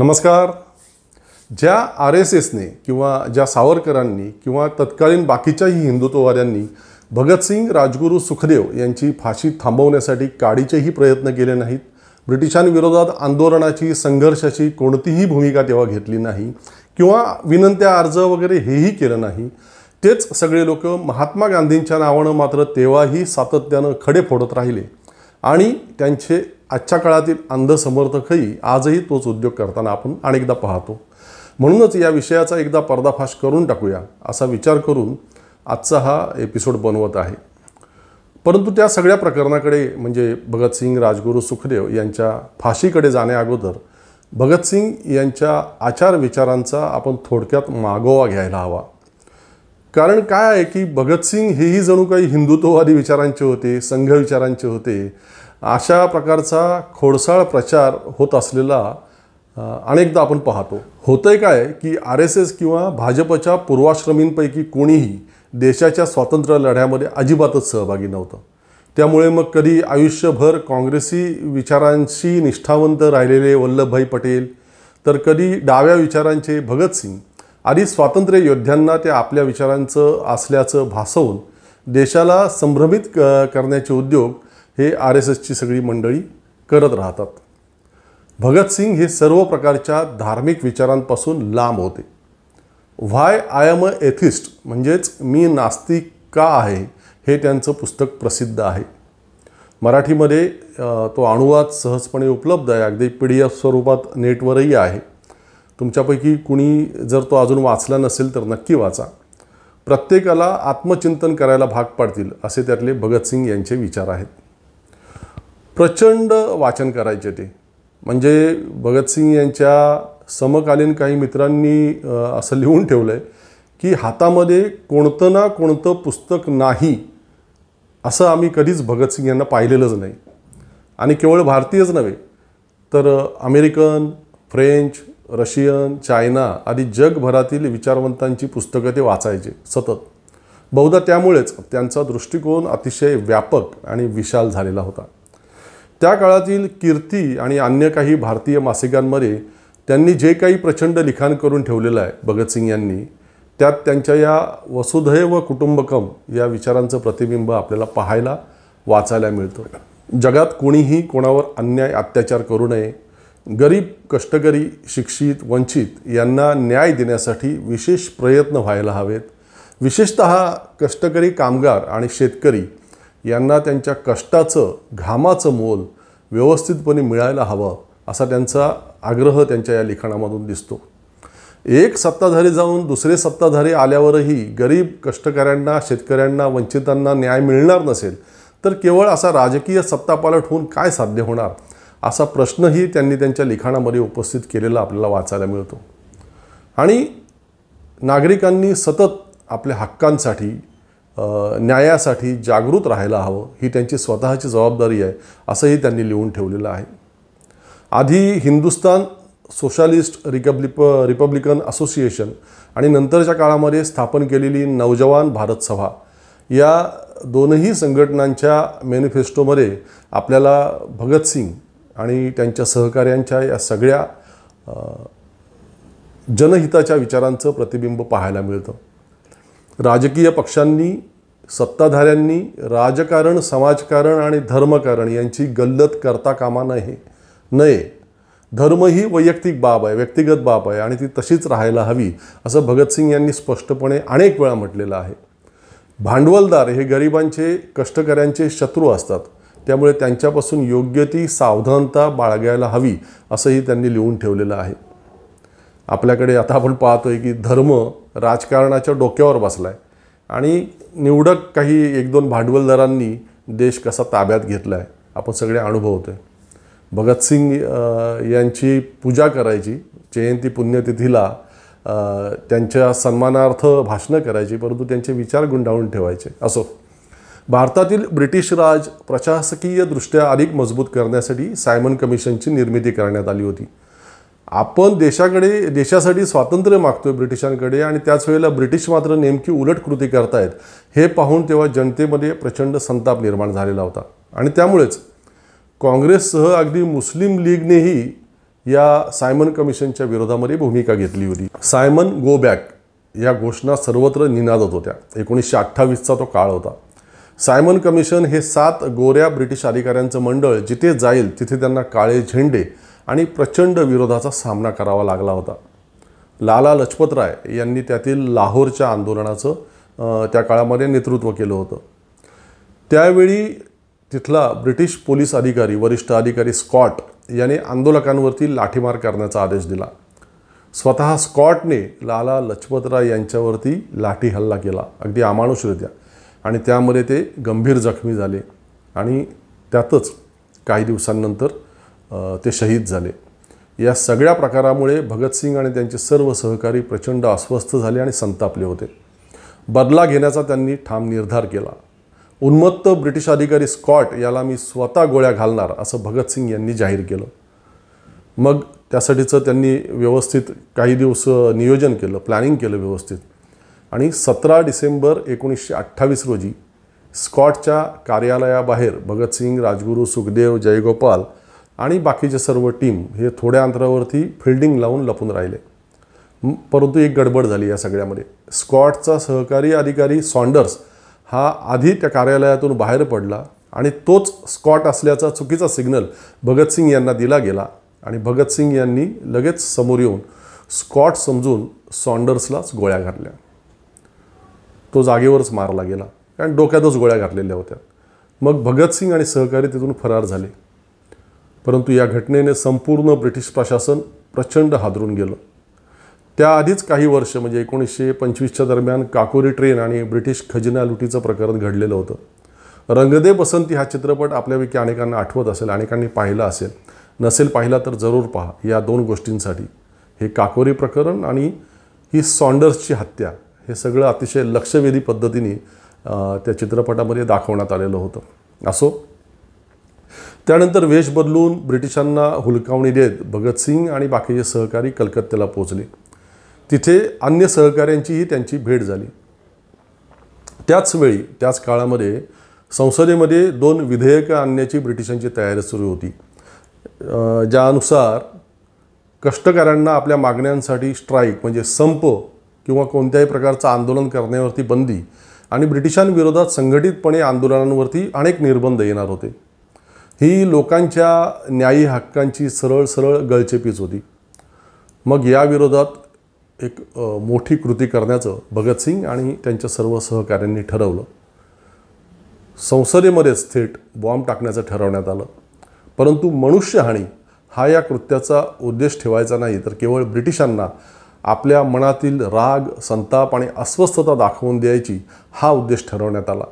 नमस्कार. ज्या R S एसने किंवा ज्या सावरकरांनी किंवा तत्कालीन बाकीच्याही हिंदुत्ववाद्यांनी भगतसिंग राजगुरू सुखदेव यांची फाशी थांबवण्यासाठी काडीचेही प्रयत्न केले नाहीत ब्रिटिशांविरोधात आंदोलनाची संघर्षाची कोणतीही भूमिका तेव्हा घेतली नाही किंवा विनंत्या अर्ज वगैरे हेही केलं नाही तेच सगळे लोक महात्मा गांधींच्या नावानं मात्र तेव्हाही सातत्यानं खडे फोडत राहिले. आणि त्यांचे आजच्या काळातील अंधसमर्थकही आजही तोच उद्योग करताना आपण अनेकदा पाहतो. म्हणूनच या विषयाचा एकदा पर्दाफाश करून टाकूया असा विचार करून आजचा हा एपिसोड बनवत आहे. परंतु त्या सगळ्या प्रकरणाकडे म्हणजे भगतसिंग राजगुरू सुखदेव यांच्या फाशीकडे जाण्याअगोदर भगतसिंग यांच्या आचार विचारांचा आपण थोडक्यात मागोवा घ्यायला हवा. कारण काय आहे की भगतसिंग हेही जणू काही हिंदुत्ववादी विचारांचे होते संघ विचारांचे होते. अशा प्रकारचा खोडसाळ प्रचार होत असलेला अनेकदा आपण पाहतो. होतंय काय की आर एस एस किंवा भाजपच्या पूर्वाश्रमींपैकी कोणीही देशाच्या स्वातंत्र्य लढ्यामध्ये अजिबातच सहभागी नव्हतं. त्यामुळे मग कधी आयुष्यभर काँग्रेसी विचारांशी निष्ठावंत राहिलेले वल्लभभाई पटेल तर कधी डाव्या विचारांचे भगतसिंग आधी स्वातंत्र्य योद्ध्यांना त्या आपल्या विचारांचं असल्याचं भासवून देशाला संभ्रमित क करण्याचे उद्योग हे आर एस एसची सगळी मंडळी करत राहतात. भगतसिंग हे सर्व प्रकारच्या धार्मिक विचारांपासून लांब होते. Why I am a atheist म्हणजेच मी नास्तिक का आहे हे त्यांचं पुस्तक प्रसिद्ध आहे. मराठीमध्ये तो अनुवाद सहजपणे उपलब्ध आहे. अगदी पी डी एफ स्वरूपात नेटवरही आहे. तुमच्यापैकी कुणी जर तो अजून वाचला नसेल तर नक्की वाचा. प्रत्येकाला आत्मचिंतन करायला भाग पाडतील असे त्यातले भगतसिंग यांचे विचार आहेत. प्रचंड वाचन करायचे ते. म्हणजे भगतसिंग यांच्या समकालीन काही मित्रांनी असं लिहून ठेवलं आहे की हातामध्ये कोणतं ना कोणतं पुस्तक नाही असं आम्ही कधीच भगतसिंग यांना पाहिलेलंच नाही. आणि केवळ भारतीयच नव्हे तर अमेरिकन फ्रेंच रशियन चायना आदी जगभरातील विचारवंतांची पुस्तकं ते वाचायचे सतत. बहुधा त्यामुळेच त्यांचा दृष्टिकोन अतिशय व्यापक आणि विशाल झालेला होता. त्या काळातील कीर्ती आणि अन्य काही भारतीय मासिकांमध्ये त्यांनी जे काही प्रचंड लिखाण करून ठेवलेलं आहे भगतसिंग यांनी त्यात त्यांच्या या वसुधैव कुटुंबकम या विचारांचं प्रतिबिंब आपल्याला पाहायला वाचायला मिळतं जगात कोणीही कोणावर अन्याय अत्याचार करू नये गरीब कष्टकरी शिक्षित वंचित यांना न्याय देण्यासाठी विशेष प्रयत्न व्हायला हवेत. विशेषत कष्टकरी कामगार आणि शेतकरी यांना त्यांच्या कष्टाचं घामाचं मोल व्यवस्थितपणे मिळायला हवं असा त्यांचा आग्रह त्यांच्या या लिखाणामधून दिसतो. एक सत्ताधारी जाऊन दुसरे सत्ताधारी आल्यावरही गरीब कष्टकऱ्यांना शेतकऱ्यांना वंचितांना न्याय मिळणार नसेल तर केवळ असा राजकीय सत्तापालट होऊन काय साध्य होणार? असा प्रश्नही त्यांनी त्यांच्या लिखाणामध्ये उपस्थित केलेला आपल्याला वाचायला मिळतो. आणि नागरिकांनी सतत आपल्या हक्कांसाठी न्यायासाठी जागृत राहायला हवं ही त्यांची स्वतःची जबाबदारी आहे असंही त्यांनी लिहून ठेवलेलं आहे. आधी Hindustan socialist republic republican association आणि नंतरच्या काळामध्ये स्थापन केलेली नवजवान भारत सभा या दोनही संघटनांच्या मॅनिफेस्टोमध्ये आपल्याला भगतसिंग आणि त्यांच्या सहकार्यांच्या या सगळ्या जनहिताच्या विचारांचं प्रतिबिंब पाहायला मिळतं. राजकीय पक्षांनी सत्ताधाऱ्यांनी राजकारण समाजकारण आणि धर्मकारण यांची गल्लत करता कामा नये. नये. धर्म ही वैयक्तिक बाब आहे व्यक्तिगत बाब आहे आणि ती तशीच राहायला हवी असं भगतसिंग यांनी स्पष्टपणे अनेक वेळा म्हटलेलं आहे. भांडवलदार हे गरिबांचे कष्टकऱ्यांचे शत्रू असतात. त्यामुळे त्यांच्यापासून योग्य ती सावधानता बाळगायला हवी असंही त्यांनी लिहून ठेवलेलं आहे. आपल्याकडे आता आपण पाहतोय की धर्म राजकारणाच्या डोक्यावर बसला आहे आणि निवडक काही एक दोन भांडवलदारांनी देश कसा ताब्यात घेतला आहे आपण सगळे अनुभवतोय भगतसिंग यांची पूजा करायची जयंती पुण्यतिथीला त्यांच्या सन्मानार्थ भाषणं करायची परंतु त्यांचे विचार गुंडाळून ठेवायचे. असो. भारतातील ब्रिटिश राज प्रशासकीयदृष्ट्या अधिक मजबूत करण्यासाठी सायमन कमिशनची निर्मिती करण्यात आली होती. आपण देशाकडे देशासाठी स्वातंत्र्य मागतोय ब्रिटिशांकडे आणि त्याच वेळेला ब्रिटिश मात्र नेमकी उलट कृती करतायत हे पाहून तेव्हा जनतेमध्ये प्रचंड संताप निर्माण झालेला होता. आणि त्यामुळेच काँग्रेससह अगदी मुस्लिम लीगनेही या सायमन कमिशनच्या विरोधामध्ये भूमिका घेतली होती. सायमन गो बॅक या घोषणा सर्वत्र निनादत होत्या. एकोणीसशे अठ्ठावीसचा तो काळ होता. सायमन कमिशन हे सात गोऱ्या ब्रिटिश अधिकाऱ्यांचं मंडळ जिथे जाईल तिथे त्यांना काळे झेंडे आणि प्रचंड विरोधाचा सामना करावा लागला होता. लाला लजपतराय यांनी त्यातील लाहोरच्या आंदोलनाचं त्या काळामध्ये नेतृत्व केलं होतं. त्यावेळी तिथला ब्रिटिश पोलीस अधिकारी वरिष्ठ अधिकारी स्कॉट याने आंदोलकांवरती लाठीमार करण्याचा आदेश दिला. स्वतः स्कॉटने लाला लजपतराय यांच्यावरती लाठी हल्ला केला. अगदी अमानुषरित्या. आणि त्यामध्ये ते गंभीर जखमी झाले आणि त्यातच काही दिवसांनंतर ते शहीद झाले. या सगळ्या प्रकारामुळे भगतसिंग आणि त्यांचे सर्व सहकारी प्रचंड अस्वस्थ झाले आणि संतापले होते. बदला घेण्याचा त्यांनी ठाम निर्धार केला. उन्मत्त ब्रिटिश अधिकारी स्कॉट याला मी स्वतः गोळ्या घालणार असं भगतसिंग यांनी जाहीर केलं. मग त्यासाठीचं त्यांनी व्यवस्थित काही दिवस नियोजन केलं प्लॅनिंग केलं व्यवस्थित. आणि सतरा डिसेंबर एकोणीसशे अठ्ठावीस रोजी स्कॉटच्या कार्यालयाबाहेर भगतसिंग राजगुरू सुखदेव जयगोपाल आणि बाकीचे सर्व टीम हे थोड्या अंतरावरती फिल्डिंग लावून लपून राहिले. परंतु एक गडबड झाली या सगळ्यामध्ये. स्कॉटचा सहकारी अधिकारी सॉन्डर्स हा आधी त्या कार्यालयातून बाहेर पडला आणि तोच स्कॉट असल्याचा चुकीचा सिग्नल भगतसिंग यांना दिला गेला आणि भगतसिंग यांनी लगेच समोर येऊन स्कॉट समजून सॉन्डर्सलाच गोळ्या घातल्या. तो जागेवरच मारला गेला. कारण डोक्यातच गोळ्या घातलेल्या होत्या. मग भगतसिंग आणि सहकारी तिथून फरार झाले. परंतु या घटनेने संपूर्ण ब्रिटिश प्रशासन प्रचंड हादरून गेलं. त्याआधीच काही वर्ष म्हणजे एकोणीसशे पंचवीसच्या दरम्यान काकोरी ट्रेन आणि ब्रिटिश खजिना लुटीचं प्रकरण घडलेलं होतं. रंगदे बसंती हा चित्रपट आपल्यापैकी अनेकांना आठवत असेल अनेकांनी पाहिला असेल. नसेल पाहिला तर जरूर पहा या दोन गोष्टींसाठी. हे काकोरी प्रकरण आणि ही सॉन्डर्सची हत्या. हे सगळं अतिशय लक्षवेधी पद्धतीने त्या चित्रपटामध्ये दाखवण्यात आलेलं होतं. असो त्यानंतर वेश बदलून ब्रिटिशांना हुलकावणी देत भगतसिंग आणि बाकीचे सहकारी कलकत्त्याला पोहोचले. तिथे अन्य सहकाऱ्यांचीही त्यांची भेट झाली. त्याच वेळी त्याच काळामध्ये संसदेमध्ये दोन विधेयकं आणण्याची ब्रिटिशांची तयारी सुरू होती. ज्यानुसार कष्टकऱ्यांना आपल्या मागण्यांसाठी स्ट्राईक म्हणजे संप किंवा कोणत्याही प्रकारचं आंदोलन करण्यावरती बंदी आणि ब्रिटिशांविरोधात संघटितपणे आंदोलनांवरती अनेक निर्बंध येणार होते. ही लोकांच्या न्यायी हक्कांची सरळ सरळ गळचेपीच होती. मग या विरोधात एक मोठी कृती करण्याचं भगतसिंग आणि त्यांच्या सर्व सहकाऱ्यांनी ठरवलं. संसदेमध्येच थेट बॉम्ब टाकण्याचं ठरवण्यात आलं. परंतु मनुष्यहानी हा या कृत्याचा उद्देश ठेवायचा नाही तर केवळ ब्रिटिशांना आपल्या मनातील राग संताप आणि अस्वस्थता दाखवून द्यायची हा उद्देश ठरवण्यात आला.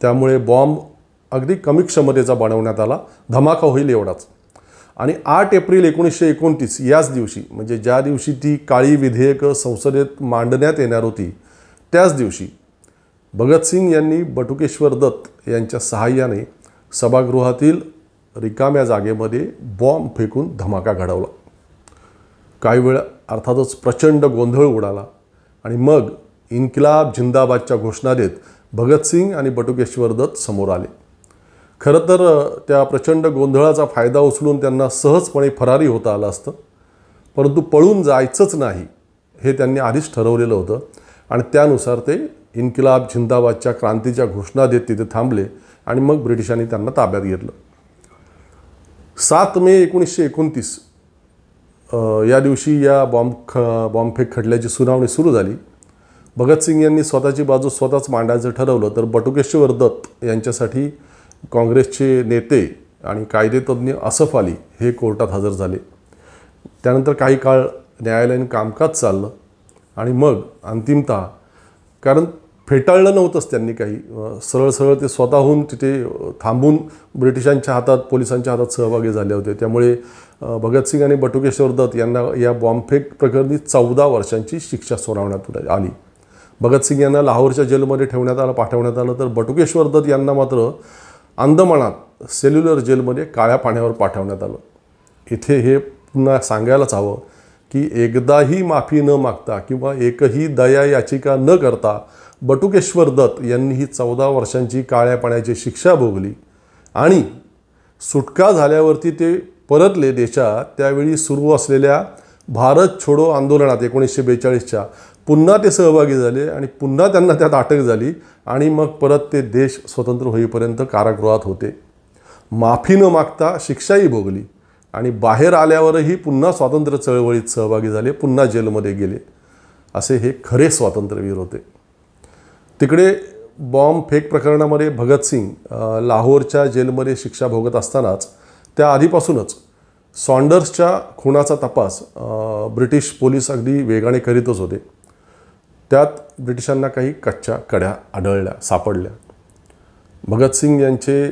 त्यामुळे बॉम्ब अगदी कमी क्षमतेचा बनवण्यात आला. धमाका होईल एवढाच. आणि आठ एप्रिल एकोणीसशे एकोणतीस याच दिवशी म्हणजे ज्या दिवशी ती काळी विधेयकं संसदेत मांडण्यात येणार होती त्याच दिवशी भगतसिंग यांनी बटुकेश्वर दत्त यांच्या सहाय्याने सभागृहातील रिकाम्या जागेमध्ये बॉम्ब फेकून धमाका घडवला. काही वेळा अर्थातच प्रचंड गोंधळ उडाला. आणि मग इन्किलाब जिंदाबादच्या घोषणा देत भगतसिंग आणि बटुकेश्वर दत्त समोर आले. खरं तर त्या प्रचंड गोंधळाचा फायदा उचलून त्यांना सहजपणे फरारी होता आलं असतं. परंतु पळून जायचंच नाही हे त्यांनी आधीच ठरवलेलं होतं. आणि त्यानुसार ते इन्किलाब झिंदाबादच्या क्रांतीच्या घोषणा देत तिथे थांबले आणि मग ब्रिटिशांनी त्यांना ताब्यात घेतलं. सात मे एकोणीसशे एकोणतीस या दिवशी या बॉम्ब ख बॉम्बफेक खटल्याची सुनावणी सुरू झाली. भगतसिंग यांनी स्वतःची बाजू स्वतःच मांडायचं ठरवलं तर बटुकेश्वर दत्त यांच्यासाठी काँग्रेसचे नेते आणि कायदेतज्ञ असफ अली हे कोर्टात हजर झाले. त्यानंतर काही काळ न्यायालयीन कामकाज चाललं आणि मग अंतिमतः कारण फेटाळलं नव्हतंच त्यांनी काही. सरळ सरळ ते स्वतःहून तिथे थांबून ब्रिटिशांच्या हातात पोलिसांच्या हातात सहभागी झाले होते. त्यामुळे भगतसिंग आणि बटुकेश्वर दत्त यांना या बॉम्बफेक प्रकरणी चौदा वर्षांची शिक्षा सुनावण्यात आली. भगतसिंग यांना लाहोरच्या जेलमध्ये ठेवण्यात आलं पाठवण्यात आलं तर बटुकेश्वर दत्त यांना मात्र अंदमानात सेल्युलर जेलमध्ये काळ्या पाण्यावर पाठवण्यात आलं. इथे हे पुन्हा सांगायलाच हवं की एकदाही माफी न मागता किंवा एकही दया याचिका न करता बटुकेश्वर दत्त यांनी ही चौदा वर्षांची काळ्या पाण्याची शिक्षा भोगली आणि सुटका झाल्यावरती ते परतले देशात त्यावेळी सुरू असलेल्या भारत छोडो आंदोलनात एकोणीसशे बेचाळीसच्या पुन्हा ते सहभागी झाले आणि पुन्हा त्यांना त्यात अटक झाली आणि मग परत ते देश स्वतंत्र होईपर्यंत कारागृहात होते. माफी न मागता शिक्षाही भोगली आणि बाहेर आल्यावरही पुन्हा स्वातंत्र्य चळवळीत सहभागी झाले पुन्हा जेलमध्ये गेले. असे हे खरे स्वातंत्र्यवीर होते. तिकडे बॉम्ब फेक प्रकरणामध्ये भगतसिंग लाहोरच्या जेलमध्ये शिक्षा भोगत असतानाच त्या आधीपासूनच सॉन्डर्सच्या खुनाचा तपास ब्रिटिश पोलीस अगदी वेगाने करीतच होते. त्यात ब्रिटिशांना काही कच्च्या कड्या आढळल्या सापडल्या. भगतसिंग यांचे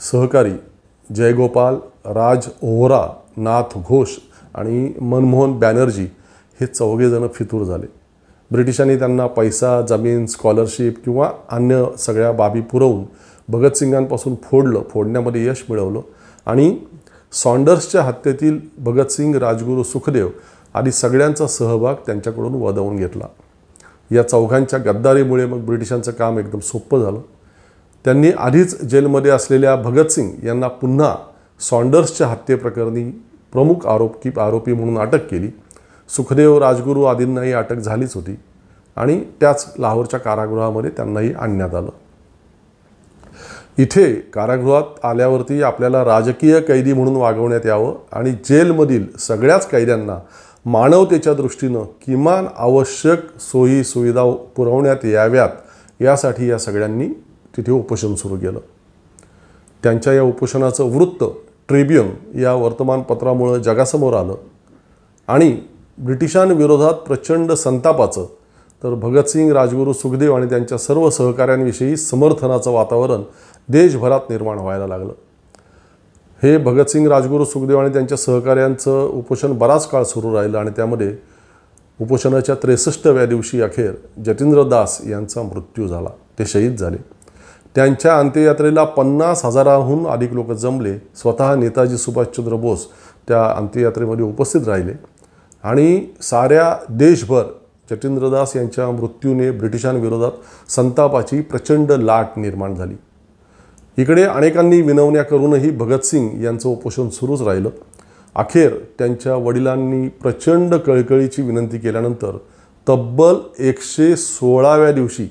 सहकारी जयगोपाल राज ओहरा नाथ घोष आणि मनमोहन बॅनर्जी हे चौघेजणं फितूर झाले. ब्रिटिशांनी त्यांना पैसा जमीन स्कॉलरशिप किंवा अन्य सगळ्या बाबी पुरवून भगतसिंगांपासून फोडलं फोडण्यामध्ये यश मिळवलं. आणि सॉन्डर्सच्या हत्येतील भगतसिंग राजगुरू सुखदेव आदी सगळ्यांचा सहभाग त्यांच्याकडून वदवून घेतला. या चौघांच्या गद्दारीमुळे मग ब्रिटिशांचं काम एकदम सोपं झालं. त्यांनी आधीच जेलमध्ये असलेल्या भगतसिंग यांना पुन्हा सॉन्डर्सच्या हत्येप्रकरणी प्रमुख आरोपी आरोपी म्हणून अटक केली. सुखदेव राजगुरू आदींनाही अटक झालीच होती आणि त्याच लाहोरच्या कारागृहामध्ये त्यांनाही आणण्यात आलं. इथे कारागृहात आल्यावरती आपल्याला राजकीय कैदी म्हणून वागवण्यात यावं आणि जेलमधील सगळ्याच कैद्यांना मानवतेच्या दृष्टीनं किमान आवश्यक सोयी सुविधा पुरवण्यात याव्यात यासाठी या सगळ्यांनी तिथे उपोषण सुरू केलं. त्यांच्या या उपोषणाचं वृत्त ट्रिब्युन या वर्तमानपत्रामुळं जगासमोर आलं आणि ब्रिटिशांविरोधात प्रचंड संतापाचं तर भगतसिंग राजगुरू सुखदेव आणि त्यांच्या सर्व सहकाऱ्यांविषयी समर्थनाचं वातावरण देशभरात निर्माण व्हायला लागलं. हे भगतसिंग राजगुरू सुखदेव आणि त्यांच्या सहकाऱ्यांचं उपोषण बराच काळ सुरू राहिलं आणि त्यामध्ये उपोषणाच्या त्रेसष्टव्या दिवशी अखेर जतींद्र दास यांचा मृत्यू झाला. ते शहीद झाले. त्यांच्या अंत्ययात्रेला पन्नास हजाराहून अधिक लोक जमले. स्वतः नेताजी सुभाषचंद्र बोस त्या अंत्ययात्रेमध्ये उपस्थित राहिले. आणि साऱ्या देशभर जतींद्रदास यांच्या मृत्यूने ब्रिटिशांविरोधात संतापाची प्रचंड लाट निर्माण झाली. इकडे अनेकांनी विनवण्या करूनही भगतसिंग यांचं उपोषण सुरूच राहिलं. अखेर त्यांच्या वडिलांनी प्रचंड कळकळीची विनंती केल्यानंतर तब्बल एकशे सोळाव्या दिवशी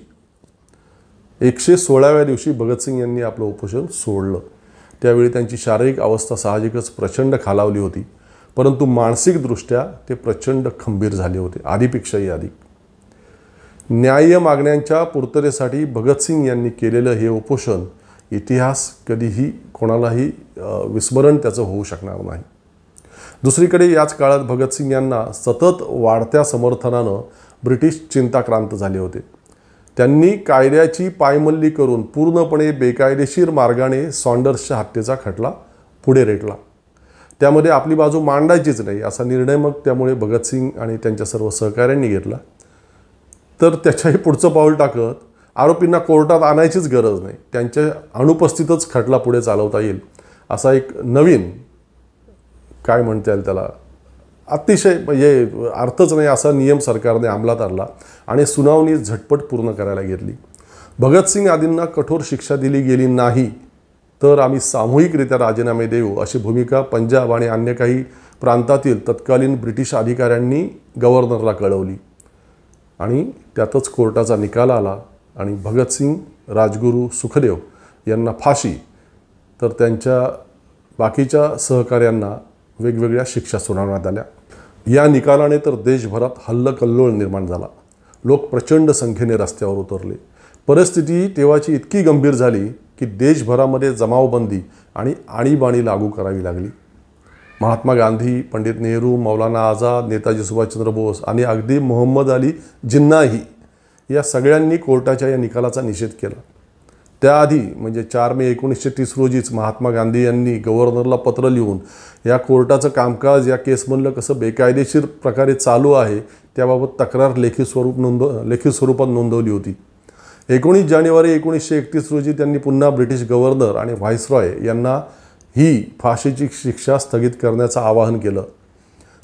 एकशे सोळाव्या दिवशी भगतसिंग यांनी आपलं उपोषण सोडलं. त्यावेळी त्यांची शारीरिक अवस्था साहजिकच प्रचंड खालावली होती. परंतु मानसिकदृष्ट्या ते प्रचंड खंबीर झाले होते आधीपेक्षाही अधिक. न्याय्य मागण्यांच्या पूर्ततेसाठी भगतसिंग यांनी केलेलं हे उपोषण इतिहास कधीही कोणालाही विस्मरण त्याचं होऊ शकणार नाही. दुसरीकडे याच काळात भगतसिंग यांना सतत वाढत्या समर्थनानं ब्रिटिश चिंताक्रांत झाले होते. त्यांनी कायद्याची पायमल्ली करून पूर्णपणे बेकायदेशीर मार्गाने सॉन्डर्सच्या हत्येचा खटला पुढे रेटला. त्यामध्ये आपली बाजू मांडायचीच नाही असा निर्णय मग त्यामुळे भगतसिंग आणि त्यांच्या सर्व सहकाऱ्यांनी घेतला. तर त्याच्याही पुढचं पाऊल टाकत आरोपींना कोर्टात आणायचीच गरज नाही. त्यांच्या अनुपस्थितच खटला पुढे चालवता येईल असा एक नवीन काय म्हणता येईल त्याला? अतिशय म्हणजे अर्थच नाही असा नियम सरकारने अंमलात आणला आणि सुनावणी झटपट पूर्ण करायला घेतली. भगतसिंग आदींना कठोर शिक्षा दिली गेली नाही. तर आम्ही सामूहिकरित्या राजीनामे देऊ अशी भूमिका पंजाब आणि अन्य काही प्रांतातील तत्कालीन ब्रिटिश अधिकाऱ्यांनी गव्हर्नरला कळवली. आणि त्यातच कोर्टाचा निकाल आला आणि भगतसिंग राजगुरू सुखदेव यांना फाशी तर त्यांच्या बाकीच्या सहकाऱ्यांना वेगवेगळ्या शिक्षा सुनावण्यात आल्या. या निकालाने तर देशभरात हल्लकल्लोळ निर्माण झाला. लोक प्रचंड संख्येने रस्त्यावर उतरले. परिस्थिती तेव्हाची इतकी गंभीर झाली की देशभरामध्ये जमावबंदी आणि आणीबाणी लागू करावी लागली. महात्मा गांधी पंडित नेहरू मौलाना आझाद नेताजी सुभाषचंद्र बोस आणि अगदी मोहम्मद अली जिन्नाही या सगळ्यांनी कोर्टाच्या या निकालाचा निषेध केला. त्याआधी म्हणजे चार मे एकोणीसशे तीस रोजीच महात्मा गांधी यांनी गव्हर्नरला पत्र लिहून या कोर्टाचं कामकाज या केसमधलं कसं बेकायदेशीर प्रकारे चालू आहे त्याबाबत तक्रार लेखी स्वरूप नोंद लेखी स्वरूपात नोंदवली होती. एकोणीस जानेवारी एकोणीसशे एकतीस रोजी त्यांनी पुन्हा ब्रिटिश गव्हर्नर आणि व्हाईसरॉय यांना ही फाशीची शिक्षा स्थगित करण्याचं आवाहन केलं.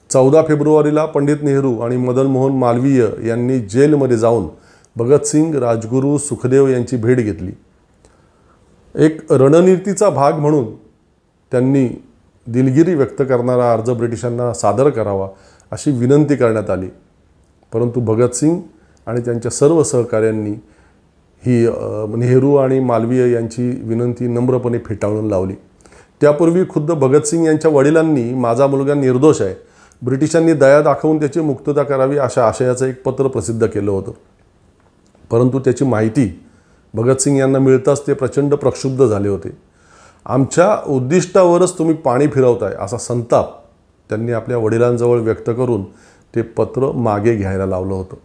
चौदा फेब्रुवारीला पंडित नेहरू आणि मदन मोहन मालवीय यांनी जेलमध्ये जाऊन भगतसिंग राजगुरू सुखदेव यांची भेट घेतली. एक रणनीतीचा भाग म्हणून त्यांनी दिलगिरी व्यक्त करणारा अर्ज ब्रिटिशांना सादर करावा अशी विनंती करण्यात आली. परंतु भगतसिंग आणि त्यांच्या सर्व सहकाऱ्यांनी ही नेहरू आणि मालवीय यांची विनंती नम्रपणे फेटाळून लावली. त्यापूर्वी खुद्द भगतसिंग यांच्या वडिलांनी माझा मुलगा निर्दोष आहे ब्रिटिशांनी दया दाखवून त्याची मुक्तता करावी अशा आशयाचं एक पत्र प्रसिद्ध केलं होतं. परंतु त्याची माहिती भगतसिंग यांना मिळताच ते प्रचंड प्रक्षुब्ध झाले होते. आमच्या उद्दिष्टावरच तुम्ही पाणी फिरवताय असा संताप त्यांनी आपल्या वडिलांजवळ व्यक्त करून ते पत्र मागे घ्यायला लावलं होतं.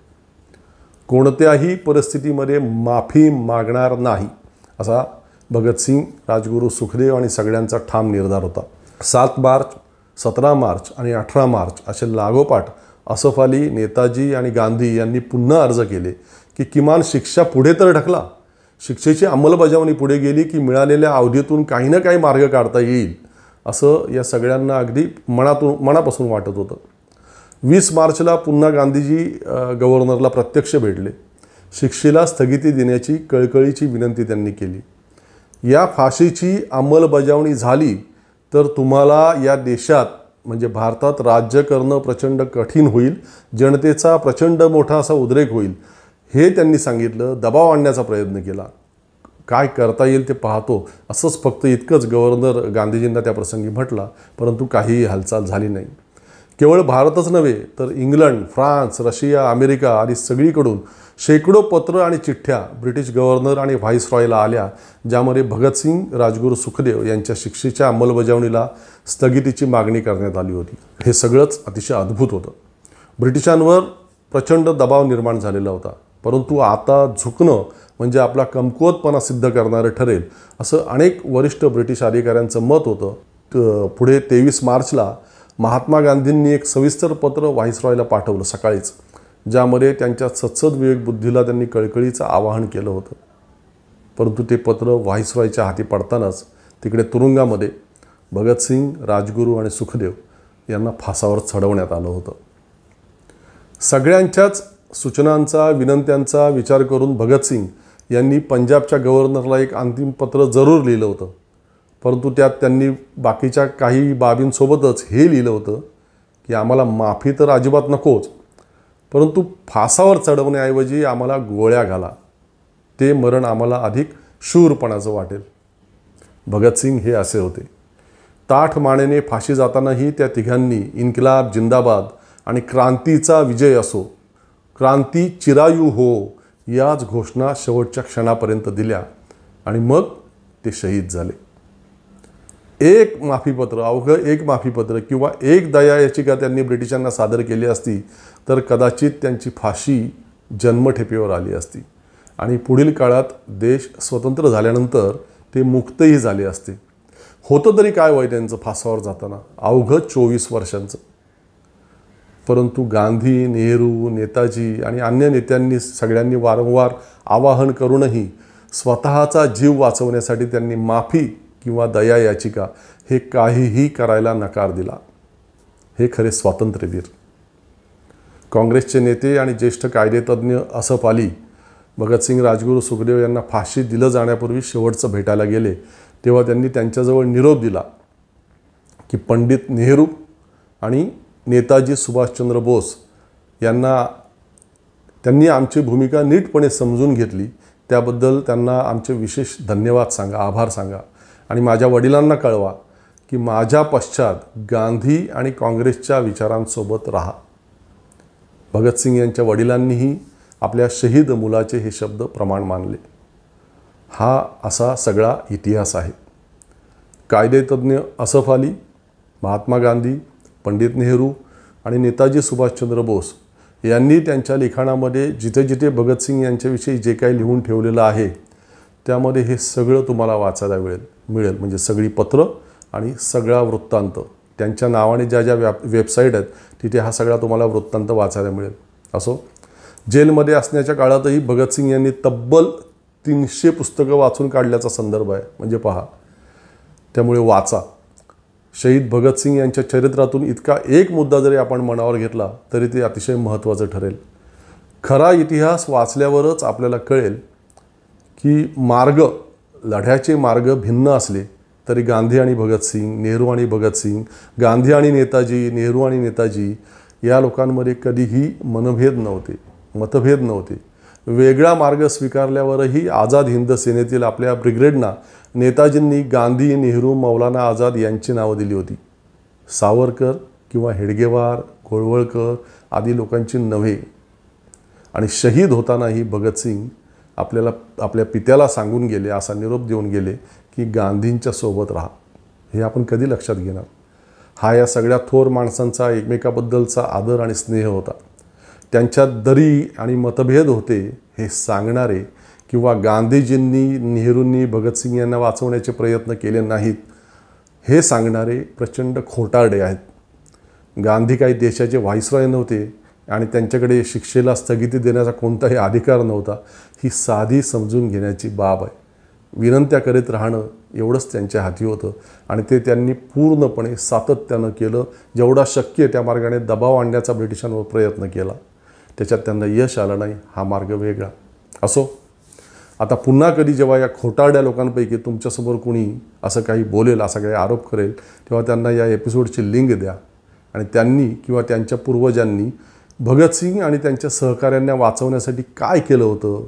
कोणत्याही परिस्थितीमध्ये माफी मागणार नाही असा भगतसिंग राजगुरू सुखदेव आणि सगळ्यांचा ठाम निर्धार होता. सात मार्च सतरा मार्च आणि अठरा मार्च असे लागोपाठ असफ अली नेताजी आणि गांधी यांनी पुन्हा अर्ज केले की किमान शिक्षा पुढे तर ढकला. शिक्षेची अंमलबजावणी पुढे गेली की मिळालेल्या अवधीतून काही ना काही मार्ग काढता येईल असं या सगळ्यांना अगदी मनातून मनापासून वाटत होतं. वीस मार्चला पुन्हा गांधीजी गव्हर्नरला प्रत्यक्ष भेटले. शिक्षेला स्थगिती देण्याची कळकळीची विनंती त्यांनी केली. या फाशीची अंमलबजावणी झाली तर तुम्हाला या देशात म्हणजे भारतात राज्य करणं प्रचंड कठीण होईल जनतेचा प्रचंड मोठा असा उद्रेक होईल हे त्यांनी सांगितलं दबाव आणण्याचा प्रयत्न केला. काय करता येईल ते पाहतो. असंच फक्त इतकंच गव्हर्नर गांधीजींना त्या प्रसंगी म्हटला परंतु काहीही हालचाल झाली नाही. केवळ भारतच नव्हे तर इंग्लंड फ्रान्स रशिया अमेरिका आणि सगळीकडून शेकडो पत्र आणि चिठ्ठ्या ब्रिटिश गव्हर्नर आणि व्हाईसरॉयला आल्या ज्यामध्ये भगतसिंग राजगुरू सुखदेव यांच्या शिक्षेच्या अंमलबजावणीला स्थगितीची मागणी करण्यात आली होती. हे सगळंच अतिशय अद्भुत होतं. ब्रिटिशांवर प्रचंड दबाव निर्माण झालेला होता परंतु आता झुकणं म्हणजे आपला कमकुवतपणा सिद्ध करणारं ठरेल असं अनेक वरिष्ठ ब्रिटिश अधिकाऱ्यांचं मत होतं. पुढे तेवीस मार्चला महात्मा गांधींनी एक सविस्तर पत्र व्हाईसरॉयला पाठवलं सकाळीच ज्यामध्ये त्यांच्या सत्सद विवेकबुद्धीला त्यांनी कळकळीचं आवाहन केलं होतं. परंतु ते पत्र व्हाईसरॉयच्या हाती पडतानाच तिकडे तुरुंगामध्ये भगतसिंग राजगुरू आणि सुखदेव यांना फासावर चढवण्यात आलं होतं. सगळ्यांच्याच सूचनांचा विनंत्यांचा विचार करून भगतसिंग यांनी पंजाबच्या गव्हर्नरला एक अंतिम पत्र जरूर लिहिलं होतं. परंतु त्यात त्यांनी बाकीच्या काही बाबींसोबतच हे लिहिलं होतं की आम्हाला माफी तर अजिबात नकोच परंतु फासावर चढवण्याऐवजी आम्हाला गोळ्या घाला. ते मरण आम्हाला अधिक शूरपणाचं वाटेल. भगतसिंग हे असे होते. ताठ मानेने फाशी जातानाही त्या तिघांनी इन्किलाब जिंदाबाद आणि क्रांतीचा विजय असो क्रांती चिरायू हो याच घोषणा शेवटच्या क्षणापर्यंत दिल्या आणि मग ते शहीद झाले. एक माफीपत्र अवघं एक माफीपत्र किंवा एक दया याचिका त्यांनी ब्रिटिशांना सादर केली असती तर कदाचित त्यांची फाशी जन्मठेपेवर आली असती. आणि पुढील काळात देश स्वतंत्र झाल्यानंतर ते मुक्तही झाले असते. होतं तरी काय वय त्यांचं फासावर जाताना? अवघं चोवीस वर्षांचं. परंतु गांधी नेहरू नेताजी आणि अन्य नेत्यांनी सगळ्यांनी वारंवार आवाहन करूनही स्वतःचा जीव वाचवण्यासाठी त्यांनी माफी किंवा दया याचिका हे काहीही करायला नकार दिला. हे खरे स्वातंत्र्यवीर. काँग्रेसचे नेते आणि ज्येष्ठ कायदेतज्ञ असफ अली भगतसिंग राजगुरू सुखदेव यांना फाशी दिलं जाण्यापूर्वी शेवटचं भेटायला गेले तेव्हा त्यांनी त्यांच्याजवळ निरोप दिला की पंडित नेहरू आणि नेताजी सुभाषचंद्र बोस यांना त्यांनी आमची भूमिका नीटपणे समजून घेतली. त्याबद्दल त्यांना आमचे विशेष धन्यवाद सांगा आभार सांगा. आणि माझ्या वडिलांना कळवा की माझ्या पश्चात गांधी आणि काँग्रेसच्या विचारांसोबत राहा. भगतसिंग यांच्या वडिलांनीही आपल्या शहीद मुलाचे हे शब्द प्रमाण मानले. हा असा सगळा इतिहास आहे. कायदेतज्ञ असफ अली महात्मा गांधी पंडित नेहरू आणि नेताजी सुभाषचंद्र बोस यांनी त्यांच्या लिखाणामध्ये जिथे जिथे भगतसिंग यांच्याविषयी जे काही लिहून ठेवलेलं आहे त्यामध्ये हे सगळं तुम्हाला वाचायला मिळेल. मिळेल. म्हणजे सगळी पत्र आणि सगळा वृत्तांत. त्यांच्या नावाने ज्या ज्या व्याप वेबसाईट आहेत तिथे हा सगळा तुम्हाला वृत्तांत वाचायला मिळेल. असो? जेलमध्ये असण्याच्या काळातही भगतसिंग यांनी तब्बल तीनशे पुस्तकं वाचून काढल्याचा संदर्भ आहे. म्हणजे पहा. त्यामुळे वाचा. शहीद भगतसिंग यांच्या चरित्रातून इतका एक मुद्दा जरी आपण मनावर घेतला तरी ते अतिशय महत्त्वाचं ठरेल. खरा इतिहास वाचल्यावरच आपल्याला कळेल की मार्ग लढ्याचे मार्ग भिन्न असले तरी गांधी आणि भगतसिंग नेहरू आणि भगतसिंग गांधी आणि नेताजी नेहरू आणि नेताजी या लोकांमध्ये कधीही मनभेद नव्हते मतभेद नव्हते. वेगळा मार्ग स्वीकारल्यावरही आझाद हिंद सेनेतील आपल्या ब्रिगेडना नेताजींनी गांधी नेहरू मौलाना आझाद यांची नावं दिली होती. सावरकर किंवा हेडगेवार घोळवळकर आदी लोकांची नव्हे. आणि शहीद होतानाही भगतसिंग आपल्याला आपल्या पित्याला सांगून गेले असा निरोप देऊन गेले की गांधींच्या सोबत राहा. हे आपण कधी लक्षात घेणार? हा या सगळ्या थोर माणसांचा एकमेकाबद्दलचा आदर आणि स्नेह होता. त्यांच्यात दरी आणि मतभेद होते हे सांगणारे किंवा गांधीजींनी नेहरूंनी भगतसिंग यांना वाचवण्याचे प्रयत्न केले नाहीत हे सांगणारे प्रचंड खोटारडे आहेत. गांधी काही देशाचे व्हाईसरॉय नव्हते आणि त्यांच्याकडे शिक्षेला स्थगिती देण्याचा कोणताही अधिकार नव्हता ही साधी समजून घेण्याची बाब आहे. विनंत्या करीत राहणं एवढंच त्यांच्या हाती होतं आणि ते त्यांनी पूर्णपणे सातत्यानं केलं जेवढा शक्य त्या मार्गाने दबाव आणण्याचा ब्रिटिशांवर प्रयत्न केला. त्याच्यात त्यांना यश आलं नाही हा मार्ग वेगळा. असो आता पुन्हा कधी जेव्हा या खोटारड्या लोकांपैकी तुमच्यासमोर कुणी असं काही बोलेल असा काही आरोप करेल तेव्हा त्यांना या एपिसोडची लिंक द्या. आणि त्यांनी किंवा त्यांच्या पूर्वजांनी भगतसिंग आणि त्यांच्या सहकाऱ्यांना वाचवण्यासाठी काय केलं होतं?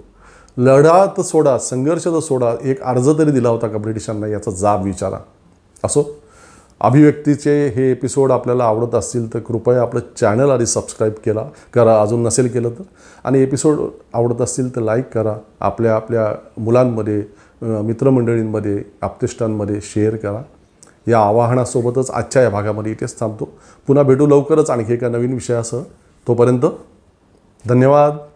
लढा तर सोडा संघर्ष तर सोडा एक अर्ज तरी दिला होता का ब्रिटिशांना? याचा जाब विचारा. असो अभिव्यक्तीचे हे एपिसोड आपल्याला आवडत असतील तर कृपया आपलं चॅनल आधी सबस्क्राईब केला करा. अजून नसेल केलं तर. आणि एपिसोड आवडत असतील तर लाईक करा. आपल्या आपल्या मुलांमध्ये मित्रमंडळींमध्ये आप्तेष्टांमध्ये शेअर करा. या आवाहनासोबतच आजच्या या भागामध्ये इथेच थांबतो. पुन्हा भेटू लवकरच आणखी एका नवीन विषयासह. तोपर्यंत धन्यवाद.